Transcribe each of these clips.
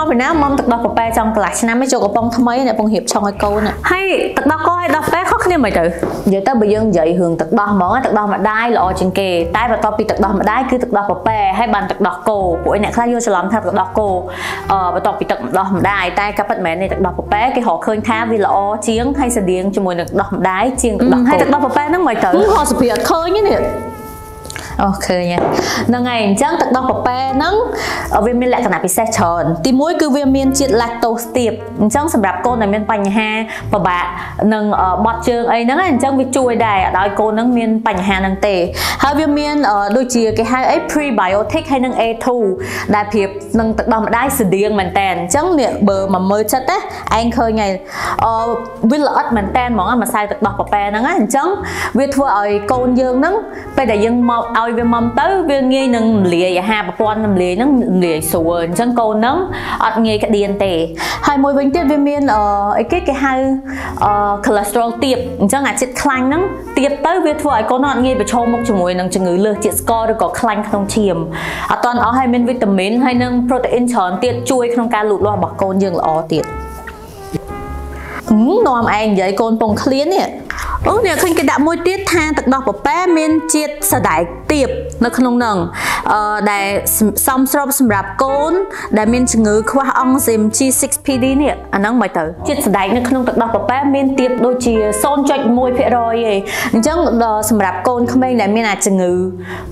មកពីណាមកទឹកដោះប៉ប៉ែចង់កន្លះឆ្នាំឯងចូលកំប៉ុងថ្មីអ្នកពងរៀបឆុងឲ្យកូនហើយទឹកដោះកោឲ្យដោះប៉ែខុសគ្នាមិនទៅនិយាយទៅបើយើងនិយាយរឿងទឹកដោះហ្មងទឹកដោះម្ដាយល្អជាងគេតែបន្ទាប់ពីទឹកដោះម្ដាយគឺទឹកដោះប៉ប៉ែហើយបានទឹកដោះគោពួកឯអ្នកខ្លះយល់ច្រឡំថាទឹកដោះគោអឺបន្ទាប់ពីទឹកដោះម្ដាយតែក៏ពិតមែនទេទឹកដោះប៉ប៉ែគេរកឃើញថាវាល្អជាងហើយស្តៀងជាមួយនឹងទឹកដោះម្ដាយជាងទឹកដោះគោហើយទឹកដោះប៉ប៉ែហ្នឹងមិនទៅហោះសុភីអត់ឃើញទេនេះ អូឃើញហ្នឹងហើយអញ្ចឹងទឹកដោះប៉ប៉ែហ្នឹងវាមានលក្ខណៈពិសេសច្រើនទីមួយគឺវាមានជាតិ lactose ទាបអញ្ចឹងសម្រាប់កូនដែលមានបញ្ហាពិបាកនឹងបត់ជើងអីហ្នឹងអញ្ចឹងវាជួយដែរឲ្យដោយកូនហ្នឹងមានបញ្ហាហ្នឹងទេហើយវាមានដូចជាគេហៅអី prebiotic ហើយនឹង A2 ដែលប្រៀបនឹងទឹកដោះម្ដាយស្តៀងមែនតើអញ្ចឹងនេះបើមកមើលចិត្តណាឯងឃើញហើយអឺវាល្អិតមែនតើហ្មងម្សៅទឹកដោះប៉ប៉ែហ្នឹងអញ្ចឹងវាធ្វើឲ្យកូនយើងហ្នឹងពេលដែលយើងមកឲ្យឲ្យវាមុំទៅវាងាយនឹងរំលាយអាហារប្រព័ន្ធរំលាយហ្នឹងរំលាយស្រួលអញ្ចឹងកូនហ្នឹងអត់ងាយក្តៀនទេហើយមួយវិញទៀតវាមានអីគេគេហៅ cholesterol ទាបអញ្ចឹងអាជាតិខ្លាញ់ហ្នឹងទាបទៅវាធ្វើឲ្យកូនអត់ងាយប្រឈមមុខជាមួយនឹងជំងឺលើសជាតិស្ករឬក៏ខ្លាញ់ក្នុងឈាមអត់តន់អស់ហើយមានវីតាមីនហើយនិង protein ច្រើនទៀតជួយក្នុងការលូតលាស់របស់កូនយើងល្អទៀតនាំឯងនិយាយកូនពងឃ្លាននេះអូនេះឃើញគេដាក់មួយទៀតថាទឹកដោះពប៉ែមានជាតិសដែកទាបនៅក្នុងនឹងអឺដែលសមស្របសម្រាប់កូន ដែលមានជំងឺខ្វះអង់ស៊ីម G6PD នេះអាហ្នឹងមិនទៅជាតិសដែកនៅក្នុងទឹកដោះពប៉ែមានទាបដូចជា0.1%ឯងអញ្ចឹងសម្រាប់កូនក្មេងដែលមានអាជំងឺ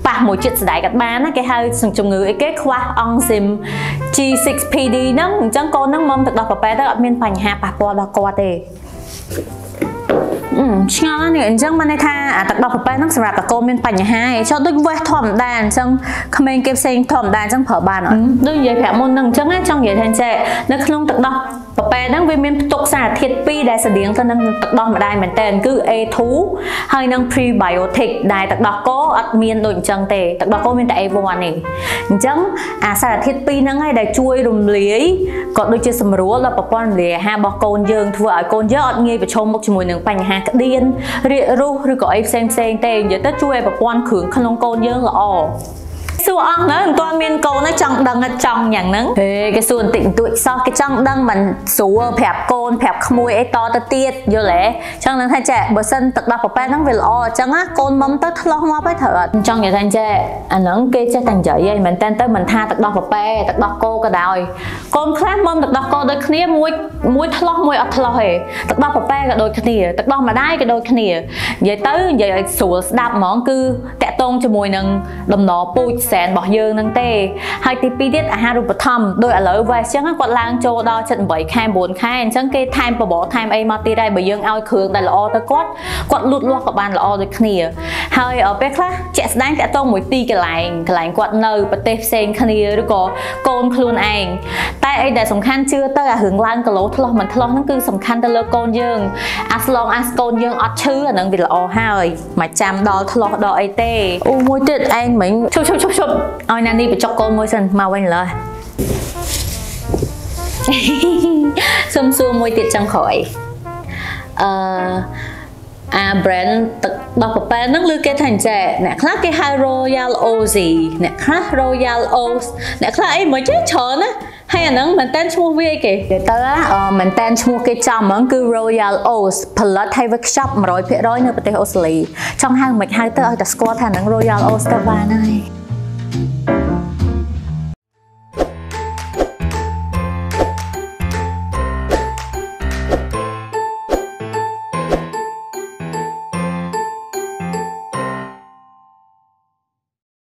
ប៉ះមួយជាតិសដែកអត់បានណាគេហៅជំងឺអីគេខ្វះអង់ស៊ីម G6PD ហ្នឹងអញ្ចឹងកូនហ្នឹងមកទឹកដោះពប៉ែទៅអត់មានបញ្ហាប៉ះពាល់ដល់គាត់ទេ ឆ្ងល់នេះអញ្ចឹងបានន័យថាអាទឹកដោះប្រប៉ែហ្នឹងសម្រាប់តកូនមានបញ្ហាឯងចុះដូចវេះធម្មតាអញ្ចឹងក្មេងគេផ្សេងធម្មតាអញ្ចឹងប្រើបានអត់ដូចនិយាយប្រាប់មុនហ្នឹងអញ្ចឹងចង់និយាយថាចេះនៅក្នុងទឹកដោះ ប្រប៉ែហ្នឹងវាមានផ្ទុកសារធាតុ2ដែលស្តៀងទៅនឹងទឹកដោះម្ដាយមែនតើគឺ A2 ហើយនិង prebiotic ដែលទឹកដោះគោអត់មានដូចអញ្ចឹងទេទឹកដោះគោមានតែ A1 ទេអញ្ចឹងអាសារធាតុ2ហ្នឹងហើយដែលជួយរំលាយក៏ដូចជាសម្រួលដល់ប្រព័ន្ធរំលាយអាហាររបស់កូនយើងធ្វើឲ្យកូនយើងអត់ងាយប្រឈមមុខជាមួយនឹងបញ្ហាក្តៀនរាករូសឬក៏អីផ្សេងផ្សេងទេនិយាយទៅជួយឲ្យប្រព័ន្ធគ្រឿងក្នុងកូនយើងល្អ សួរអស់នៅមិនទាន់មានកូនចង់ដឹងចង់យ៉ាងហ្នឹងហេគេសួរបន្តិចបន្តួចសោះគេចង់ដឹងមិនស្រួលប្រាប់កូនប្រាប់ក្មួយអីតទៅទៀតយល់ទេចង់ដឹងថាចេះបើសិនទឹកដោះប្រប៉ែហ្នឹងវាល្អអញ្ចឹងណាកូនមុំទៅឆ្លោះមកទៅត្រូវអត់ចង់និយាយថាចេះអាហ្នឹងគេចេះតែនិយាយឯងមែនតើទៅមិនថាទឹកដោះប្រប៉ែទឹកដោះគោក៏ដោយកូនខ្លះមុំទឹកដោះគោដូចគ្នាមួយមួយឆ្លោះមួយអត់ឆ្លោះទេទឹកដោះប្រប៉ែក៏ដូចគ្នាទឹកដោះម្ដាយក៏ដូចគ្នានិយាយទៅនិយាយឲ្យស្រួលស្ដាប់ហ្មងគឺតក តងជាមួយនឹងដំណពូជសែនរបស់យើងនឹងទេហើយទី2ទៀតអាហារូបត្ថម្ភដោយឥឡូវវ៉េសអញ្ចឹងគាត់ឡើងចូលដល់78ខែ9ខែអញ្ចឹងគេថែមបបរថែមអីមកទៀតហើយបើយើងឲ្យគ្រឿងដែលល្អទៅគាត់គាត់លូតលាស់ក៏បានល្អដូចគ្នា ហើយពេលខ្លះជាក់ស្ដែងតាក់ទងមួយទីកន្លែងកន្លែងគាត់នៅប្រទេសផ្សេងគ្នាឬក៏កូនខ្លួនឯងតែអីដែលសំខាន់ជឿទៅអារឿងឡើងគីឡូឆ្លោះមិនឆ្លោះហ្នឹងគឺសំខាន់ទៅលើកូនយើងអាស្លងអាស្កូនយើងអត់ឈឺអាហ្នឹងវាល្អហើយមកចាំដល់ឆ្លោះដល់អីទេអូមួយទៀតឯងមិញឈប់ឈប់ឈប់ឈប់ឲ្យណានីបញ្ចុកកូនមួយសិនមកវិញលើសុំសួរមួយទៀតចុងក្រោយអឺអា brand ទឹកដោះប្រប៉ែហ្នឹងឬគេថាអញ្ចេះអ្នកខ្លះគេហៅ Royal OZ អ្នកខ្លះ Royal O's អ្នកខ្លះអីមិនចេះច្រើនណា ហើយអាហ្នឹងមែនតើឈ្មោះវាអីគេទៅមែនតើឈ្មោះគេចំហ្មងគឺ Royal O's ផលិតហើយ workshop 100%នៅប្រទេសអូស្ត្រាលីចង់ហៅមិនហៅទៅឲ្យតែស្គាល់ថាហ្នឹង Royal O's ទៅបានហើយ